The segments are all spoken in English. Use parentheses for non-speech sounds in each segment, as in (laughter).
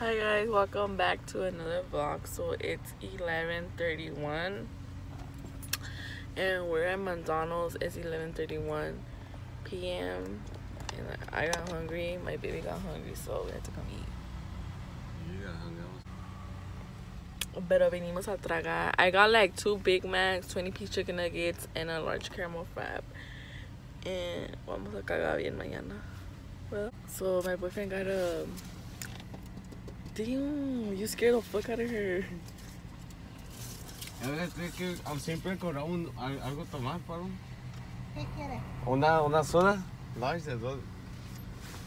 Hi guys, welcome back to another vlog. So it's 11:31 and we're at McDonald's. It's 11:31 p.m. and I got hungry. My baby got hungry, so we had to come eat. You got hungry also. Pero venimos a tragar. I got like two Big Macs, 20 piece chicken nuggets, and a large caramel frap. And vamos a cagar bien mañana. Well, so my boyfriend got a. Damn, you scared the fuck out of her. Es que siempre encontraba un, al- algo tomar para un- ¿Qué quiere? una, una soda large de dos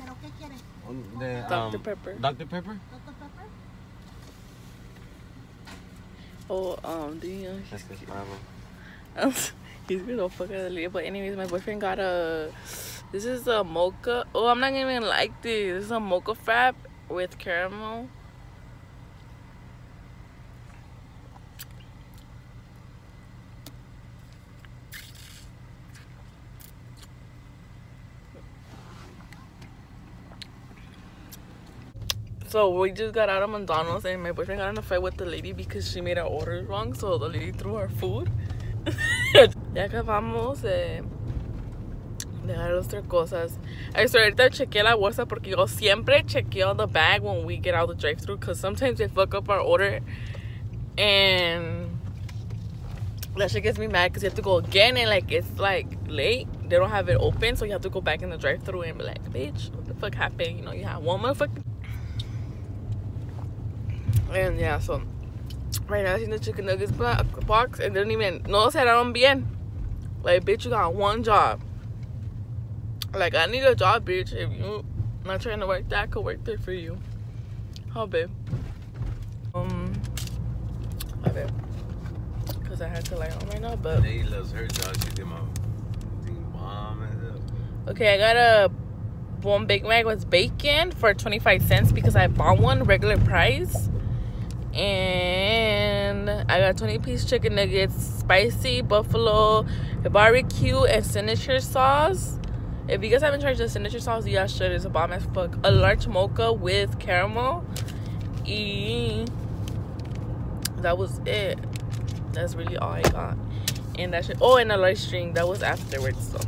¿Pero qué quiere? un- de Dr. um, Pepper. Dr. Pepper. ¿Doctor Pepper? Oh, um, damn. Es que es (laughs) He's scared the fuck out of the lady. But anyways, my boyfriend got a. This is a mocha. Oh, I'm not gonna even like this. This is a mocha frap with caramel. So we just got out of McDonald's and my boyfriend got in a fight with the lady because she made our orders wrong. So the lady threw our food. (laughs) ya acabamos de dejar nuestras cosas. I so ahorita chequeé la bolsa porque yo siempre chequeo the bag when we get out of the drive through because sometimes they fuck up our order and that shit gets me mad because you have to go again and like it's like late. They don't have it open, so you have to go back in the drive through and be like, bitch, what the fuck happened? You know, you have one motherfucking and yeah, so right now I seen the chicken nuggets box and they didn't even no cerraron bien. Like bitch, you got one job. Like I need a job, bitch. If you not trying to work that, I could work there for you. How babe? Um, my babe. Cause I had to lay on right now, but loves her job. She did my thing bomb and okay, I got a one Big Mac with bacon for 25 cents because I bought one regular price. And I got 20 piece chicken nuggets, spicy buffalo, barbecue, and signature sauce. If you guys haven't tried the signature sauce, you guys should. It's a bomb as fuck. A large mocha with caramel. E. That was it. That's really all I got. And that shit. Oh, and a large drink. That was afterwards. So.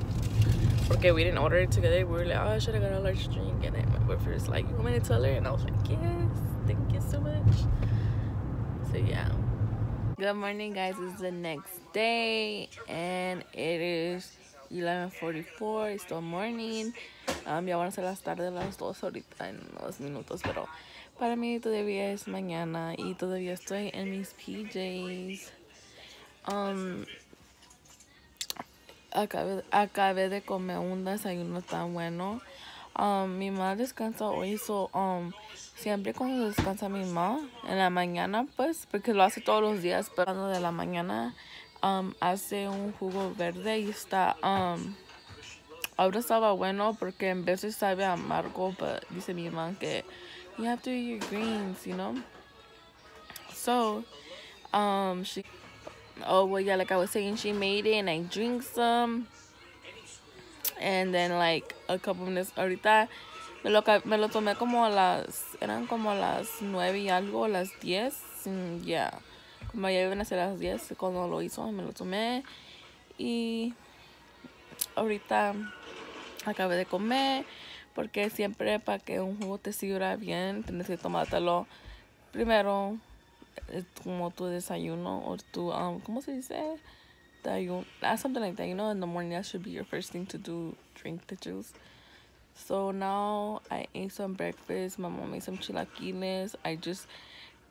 Okay, we didn't order it together. We were like, oh, I should have got a large drink. And then my boyfriend was like, you want me to tell her? And I was like, yes. Thank you so much. So yeah. Good morning, guys. It's the next day, and it is 11:44. It's still morning. Um, ya van a ser las tardes las dos ahorita en dos minutos, pero para mí todavía es mañana y todavía estoy en mis PJs. Um, acabé, acabé de comer un desayuno tan bueno. Um, mi mamá descansa hoy, so um, siempre cuando descansa mi mamá en la mañana, pues, porque lo hace todos los días, pero cuando de la mañana um, hace un jugo verde y está, um, ahora estaba bueno porque en veces sabe amargo, pero dice mi mamá que you have to eat your greens, you know. So, um, she, oh well, yeah, like I was saying, she made it and I drink some. And then like a couple minutes ahorita me lo, me lo tomé como las eran como las nueve y algo, las diez. mm, Ya. Como ya iban a ser las diez cuando lo hizo, me lo tomé. Y ahorita acabé de comer porque siempre para que un jugo te sirva bien tienes que tomártelo primero eh, como tu desayuno o tu um, ¿cómo se dice? Desayuno, ah, something like that. You know, in the morning that should be your first thing to do, drink the juice. So now I ate some breakfast. My mom made some chilaquiles. I just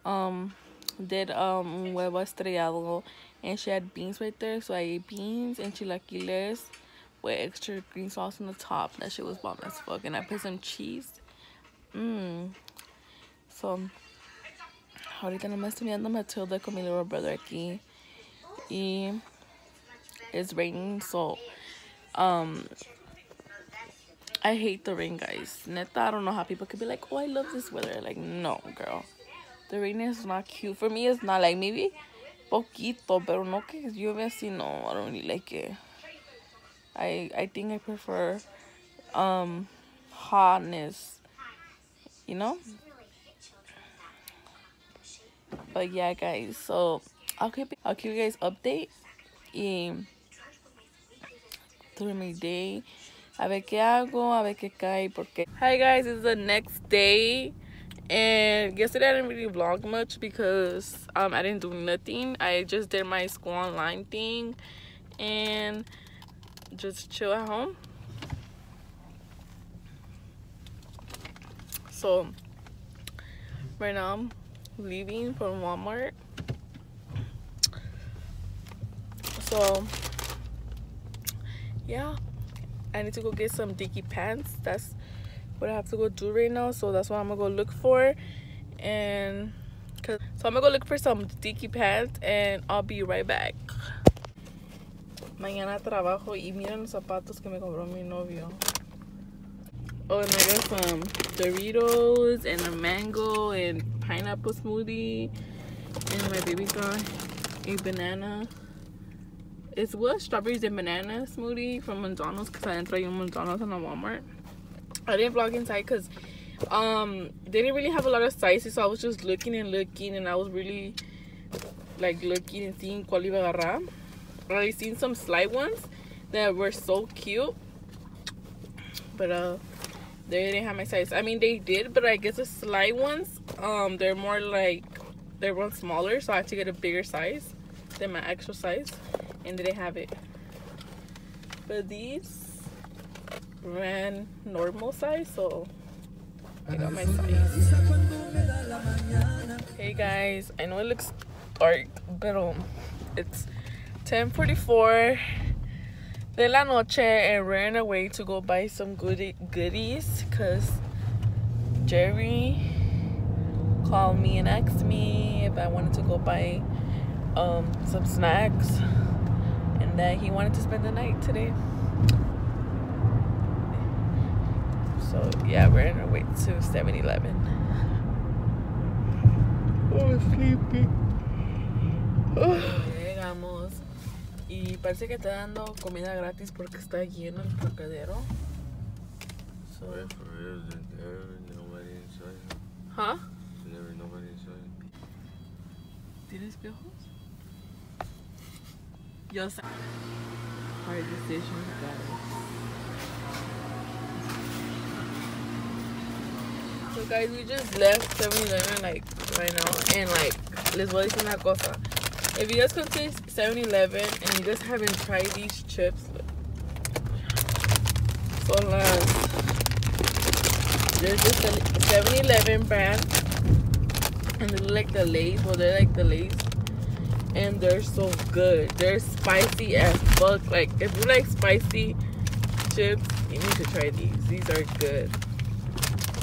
um did um huevo estrellado and she had beans right there. So I ate beans and chilaquiles with extra green sauce on the top. That shit was bomb as fuck. And I put some cheese. Mmm. So ahorita nomás estoy mirando a Matilda con mi little brother aquí. Y it's raining so um I hate the rain guys. Neta, I don't know how people could be like, oh I love this weather. Like no girl. The rain is not cute. For me it's not like maybe poquito, pero no que llueve así no, I don't really like it. I I think I prefer um hotness. You know? But yeah, guys. So I'll keep I'll keep you guys update. Y through my day. A ver qué hago, a ver qué cae, porque. Hi guys, it's the next day. And yesterday I didn't really vlog much because um I didn't do nothing. I just did my school online thing and just chill at home. So right now I'm leaving from Walmart. So yeah, I need to go get some dicky pants. That's what I have to go do right now. So that's what I'm gonna go look for. And so I'm gonna go look for some dicky pants and I'll be right back. Mañana trabajo y miren los zapatos que me compró mi novio. Oh, and I got some Doritos and a mango and pineapple smoothie. And my baby got a banana. It's what? Strawberries and banana smoothie from McDonald's because I entered un McDonald's and Walmart. I didn't vlog inside because um they didn't really have a lot of sizes so I was just looking and looking and I was really like looking and seeing cuál iba a agarrar. I seen some slide ones that were so cute but uh they didn't have my size i mean they did but i guess the slide ones um they're more like they're one smaller so i had to get a bigger size than my actual size and didn't have it. But these ran normal size so I got my size. Hey guys i know it looks dark but um it's 10:44 de la noche and ran away to go buy some goodie goodies because Jerry called me and asked me if I wanted to go buy um, some snacks that he wanted to spend the night today. So yeah, we're on our way to 7-Eleven. Oh, sleepy. Llegamos y parece que está dando comida gratis porque está lleno el parqueadero. So, Wait for real, there nobody inside? huh? Is there nobody inside? ¿Tienes piojos? Yo sé. Hard decisions, guys. So guys, we just left 7-Eleven like right now and like voy a decir una cosa. If you guys come to 7-Eleven and you guys haven't tried these chips, son las there's this 7-Eleven brand and they look like the Lay's. Well, they're like the Lay's, and they're so good. They're spicy as fuck. Like if you like spicy chips, you need to try these. These are good.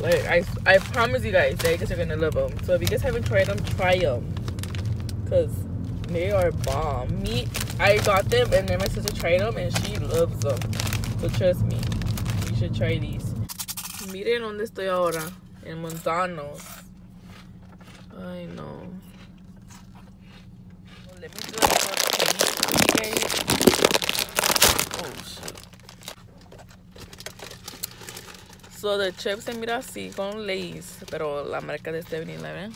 Like I, I promise you guys, that you guys are gonna love them. So if you guys haven't tried them, try them, cause they are bomb. Me, I got them, and then my sister tried them, and she loves them. So trust me, you should try these. Miren dónde estoy ahora, en Montanos. I know. Let me do shit. So the chips se mira así con Lay's, pero la marca de 7-Eleven.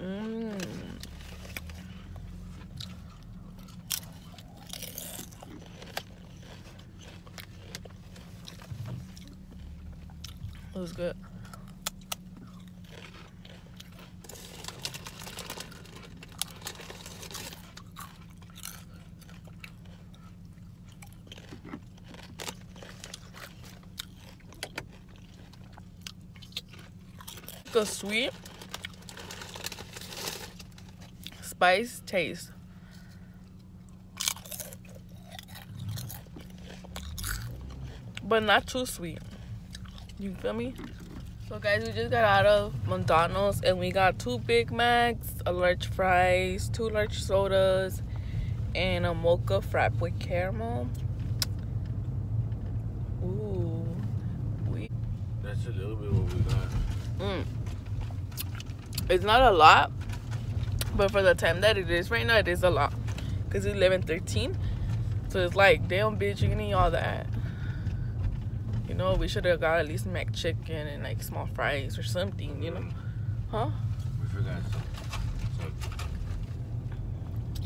Mmm. It was good. The sweet spice taste. But not too sweet. You feel me? So guys, we just got out of McDonald's and we got two Big Macs, a large fries, two large sodas, and a mocha frap with caramel. Ooh. We That's a little bit what we got. Mm. It's not a lot, but for the time that it is right now, it is a lot. Cause it's 11 13. So it's like, damn bitch, you can eat all that. You know, we should have got at least McChicken and like small fries or something. You know, huh? We forgot some.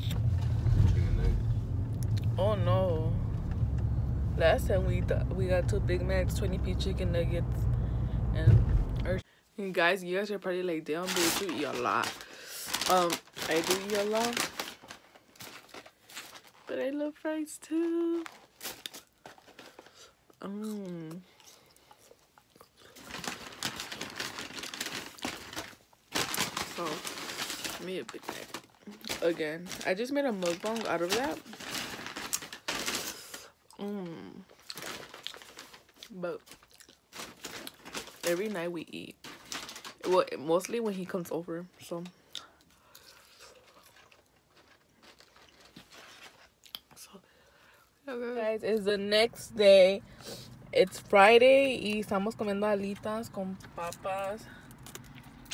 some chicken nuggets. Oh no. Last time we th- we got two Big Macs, 20 piece chicken nuggets, and you guys, you guys are probably like, damn, bitch, you eat a lot. Um, I do eat a lot, but I love fries too. Um. So, me a Big Mac again. I just made a mukbang out of that. Mm. But every night we eat. Well, mostly when he comes over. So. Guys, it's the next day. It's Friday y estamos comiendo alitas con papas.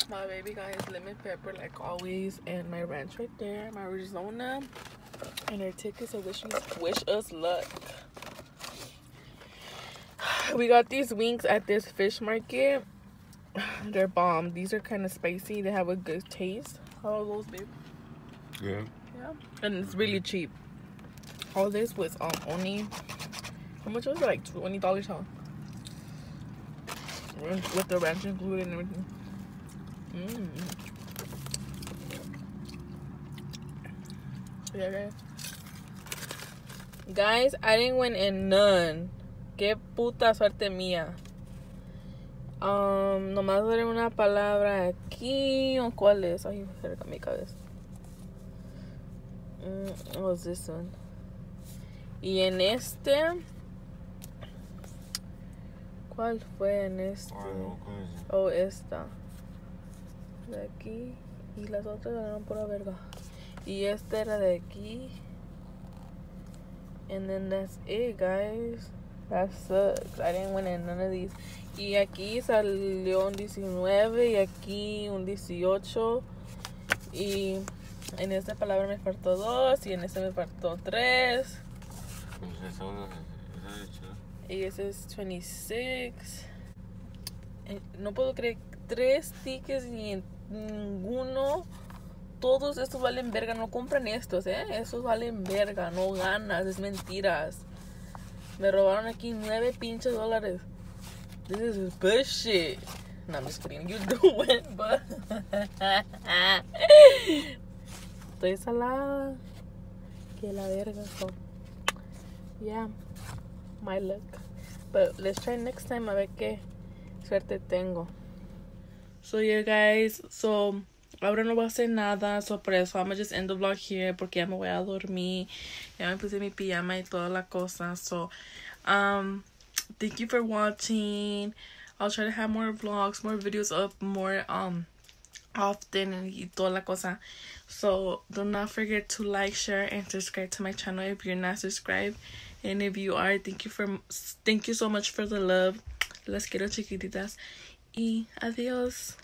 My baby got his lemon pepper like always, and my ranch right there, my Arizona, and her tickets. So wish wish us luck. (sighs) We got these wings at this fish market. (sighs) They're bomb. These are kind of spicy. They have a good taste. How are those, babe? Yeah. Yeah. And it's really cheap. All this was um only how much was it? Like twenty dollars, huh? With the ranch included and everything. Mm. Yeah, guys. Guys, I didn't win in none. Qué puta suerte mía. Um, nomás daré una palabra aquí. ¿O cuál es? Ay, cerca mi cabeza. Mm, what's this one? Y en este. ¿Cuál fue en este? Oh, esta. De aquí. Y las otras eran pura verga. Y esta era de aquí. And then that's it, guys. That sucks. I didn't win in none of these. Y aquí salió un 19 y aquí un 18. Y en esta palabra me faltó dos y en esta me faltó tres. Y ese es 26. Eh, No puedo creer tres tickets y en ninguno. Todos estos valen verga. No compren estos, eh. Estos valen verga. No ganas. Es mentiras. Me robaron aquí nueve pinches dólares. This is bullshit. No, I'm just kidding. You do (laughs) it, but. Estoy salada. Que la verga. So, yeah. My luck. But let's try next time a ver qué suerte tengo. So yeah guys, so ahora no voy a hacer nada, so por eso I'm just end the vlog here porque ya me voy a dormir. Ya me puse mi pijama y toda la cosa. So um thank you for watching. I'll try to have more vlogs, more videos up more um often y toda la cosa. So do not forget to like, share, and subscribe to my channel if you're not subscribed. And if you are, thank you for thank you so much for the love. Las quiero chiquititas. Y adiós.